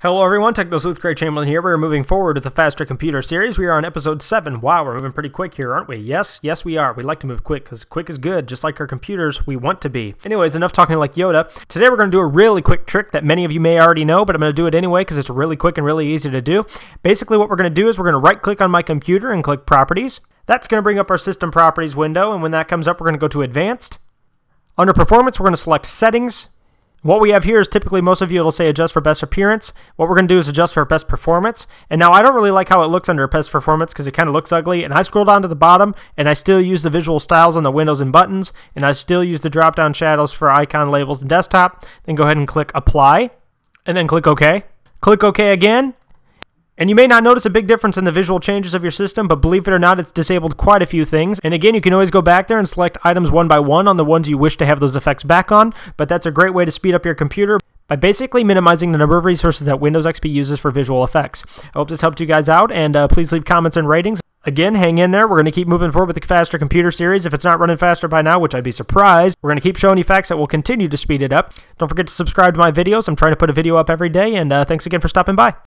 Hello everyone, Techno Sleuth Craig Chamberlin here. We're moving forward with the Faster Computer series. We are on episode 7. Wow, we're moving pretty quick here, aren't we? Yes, yes we are. We like to move quick because quick is good, just like our computers, we want to be. Anyways, enough talking like Yoda. Today we're going to do a really quick trick that many of you may already know, but I'm going to do it anyway because it's really quick and really easy to do. Basically what we're going to do is we're going to right click on my computer and click Properties. That's going to bring up our System Properties window, and when that comes up we're going to go to Advanced. Under Performance we're going to select Settings, what we have here is typically most of you it'll say adjust for best appearance. What we're going to do is adjust for best performance. And now I don't really like how it looks under best performance because it kind of looks ugly. And I scroll down to the bottom and I still use the visual styles on the windows and buttons. And I still use the drop down shadows for icon labels and desktop. Then go ahead and click apply and then click OK. Click OK again and you may not notice a big difference in the visual changes of your system, but believe it or not, it's disabled quite a few things. And again, you can always go back there and select items one by one on the ones you wish to have those effects back on, but that's a great way to speed up your computer by basically minimizing the number of resources that Windows XP uses for visual effects. I hope this helped you guys out, and uh, please leave comments and ratings. Again, hang in there. We're going to keep moving forward with the Faster Computer series. If it's not running faster by now, which I'd be surprised, we're going to keep showing you facts that will continue to speed it up. Don't forget to subscribe to my videos. I'm trying to put a video up every day, and uh, thanks again for stopping by.